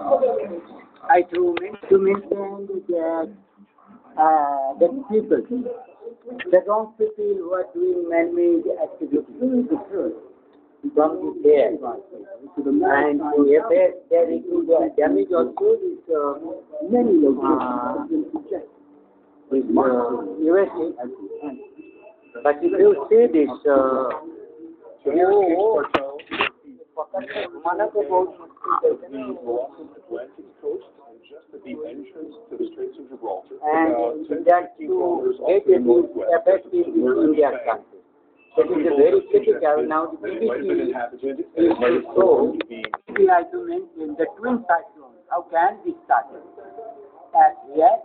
I do mean to maintain the uh, the people. The wrong people who are doing man-made activities. From the air. And to effect their inclusion damage also is uh, many locations. Uh, is uh. But if you see this, uh, you, you, you, the the Atlantic coast and just at the entrance to the Straits of Gibraltar, and about 10 that 15 kilometers off the northwest. in India country. Is a very critical. Now the BBC inhabited and it might have So- grown to be we have to mention the twin cyclones. How can this start? As yet,